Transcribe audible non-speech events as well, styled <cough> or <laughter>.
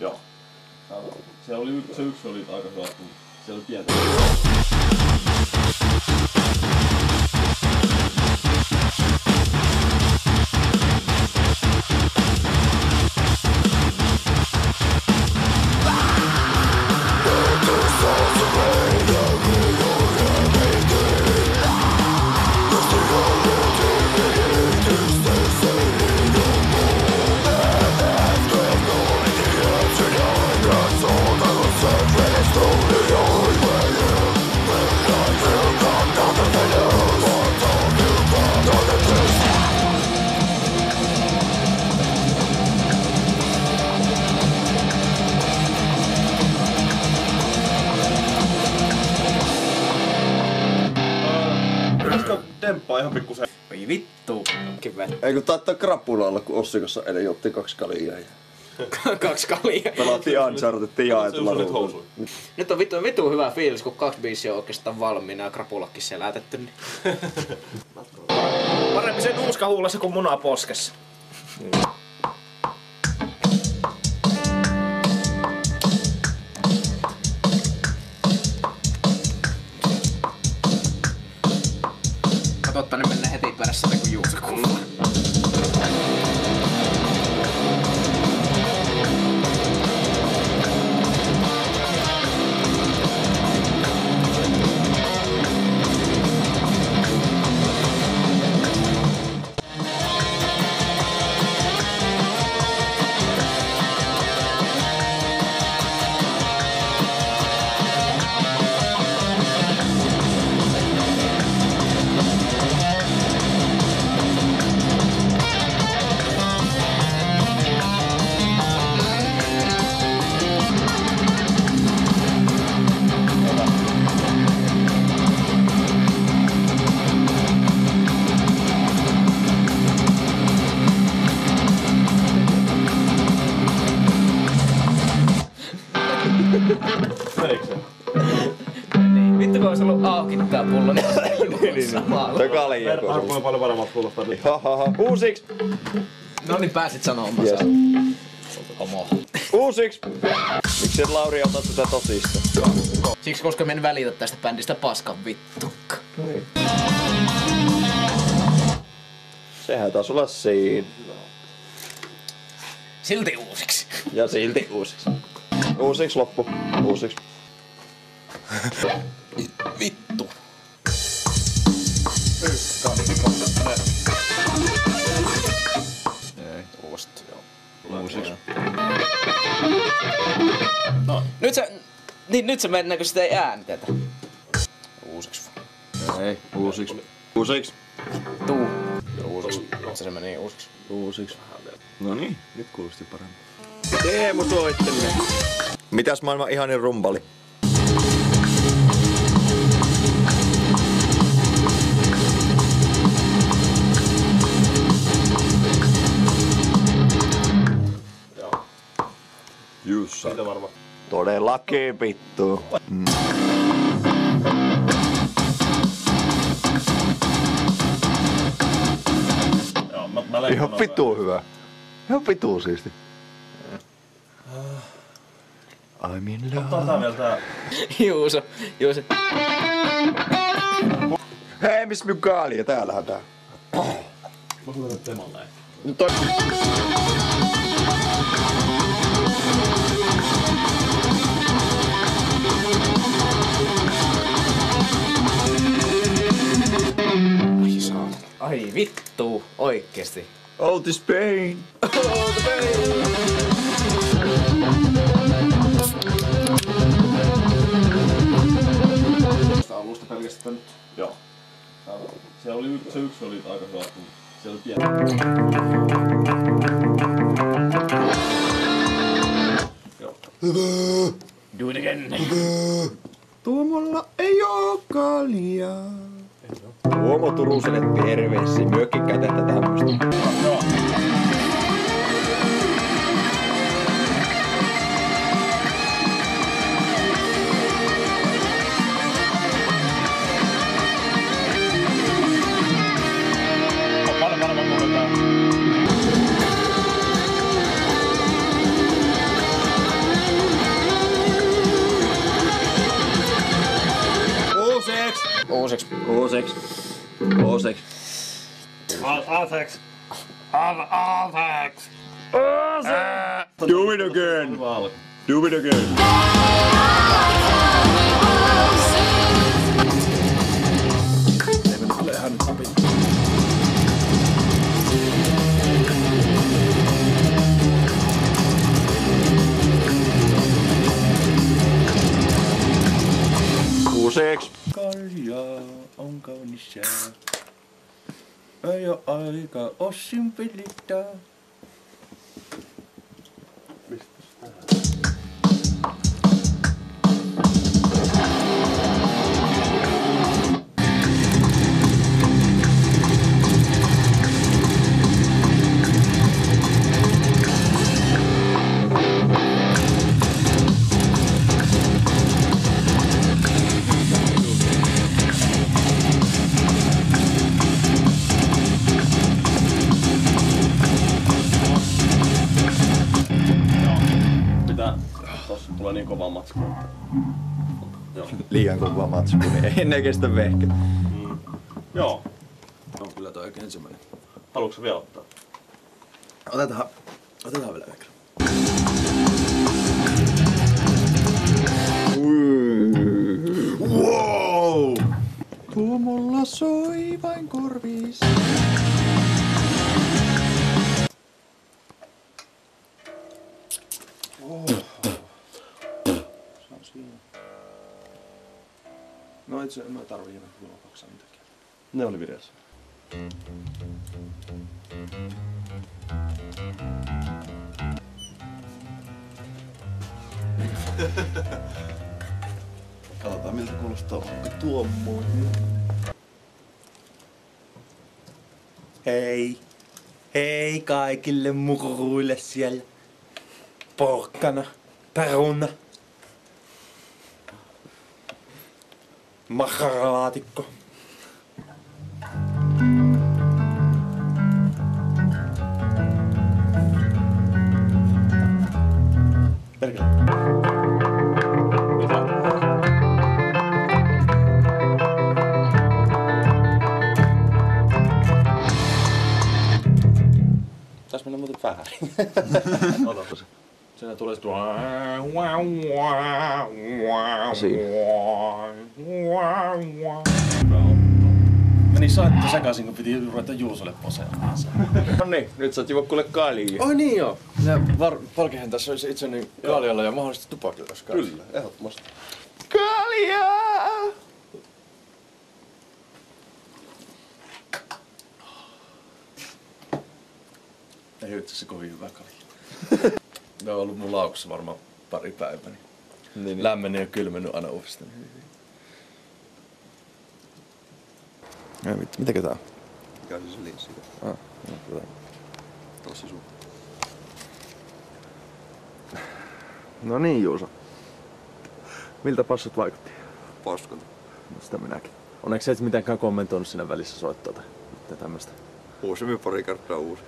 Joo. Se oli se yksi oli aika hyvä, kun siellä oli pientä. Demppaa ihan pikkusen? Voi vittu. Kivä. Ei kun taittaa krapulalla, kun Ossikossa eli otti kaksi kaljaa. Ja <laughs> Kaksi kaljaa. pelattiin Uncharted jaetulla Se on nyt. Nyt on vittu, vittu hyvä fiilis, kun kaksi biisiä on oikeastaan valmiina ja krapulakin selätetty. Niin. Parempi se nuuska huulessa kuin muna poskessa. Totta, perässä kuin Juuso kuuluu. Menikö se? Niin, vittu kun olisi ollut auki tää pullo, niin <laughs> niin, samalla. Toi kalja. on paljon paremmalta kuulostaa nyt. Ha, ha, ha. Uusiksi! No niin, pääsit sanomaan Yes. Homo. Uusiksi! Miksi et Lauri ota tätä tosista? Siksi koska me en välitä tästä bändistä paskan vittukka. Sehän taas olla siinä. Silti uusiksi. Ja silti uusiksi. Uusiksi loppu. Uusiksi. <laughs> Vittu. Ei. Uusiksi. Uusiksi. No, nyt se... Niin nyt se mennään, kun sitä ei äänitetä. Uusiksi. Ei. Uusiksi. Uusiksi. Tuu. Uusiksi. Se, se meni uusiksi. Uusiksi. No niin, nyt kuulosti paremmin. Teemu soittelee. Mitäs maailman ihanin rumpali? Jussa. Siitä varmaan. Todellakin vittu. Joo, mä, mä Ihan vitu hyvä. Ihan vitu siisti. I'm in Otetaan love. vielä tää. Juuso. Juuso. Hei, missä minun kaalia? Täällähän tää. Mä tulen nyt temalle. No toi... Ai vittu. Oikeesti. All this pain. Tästä yksi, oli aika hyvä, kun siellä oli. Joo. Do it again. Tuomolla ei oo kaljaa. Tuomo Turuselle terveisiä. Myökin kätetä tämmöstä. Joo. Uusiksi. Uusiksi. Uusiksi. Anteeksi. Anteeksi. Do it again. Hyvä alku. Do it again. On kaunis jää. Ei oo aika tulee niin kova matsku. Joo. Liian kova matsku, niin ei ne kestä vehkä. Joo. On kyllä toi oikein ensimmäinen. Haluatko vielä ottaa? Otetaan, otetaan vielä vekra. Wow! Tuo mulla soi vain siinä. No itse en mä tarvii enää juomaksaa mitäkin. Ne oli videossa. <laughs> Katsotaan miltä kuulostaa onko tuo muu. Hei. Hei kaikille mukuruille siellä. Porkkana. Peruna. Magaralatico. Bergland. Dat is mijn nummer de vraag. Siinä tulee tuo... Meni saitta sekaisin, kun piti ruveta Juusolle poseamaan sen. <laughs> No niin, nyt sä oot juo kuule kaljaa. Oi niin joo. Ja var, Palkehän tässä olisi itseni kaalialla ja mahdollisesti tupakilla, jos. Kyllä, ehdottomasti. Kaljaa! Ei itse asiassa kovin hyvä kalja. <laughs> Ne on ollut mun laukussa varmaan pari päivää. Niin Niin, niin. lämmennyt ja kylmennyt aina uudestaan. Ei vittu, mitäkö tää on? Mikä on se linssi? Ah, no, tota. Tosi sun. no niin, Juuso. Miltä passut vaikutti? Paskalta. No sitä minäkin. Onneksi et mitenkään kommentoinut siinä välissä soittoa tai tämmöstä. Uusimmin pari kertaa uusi.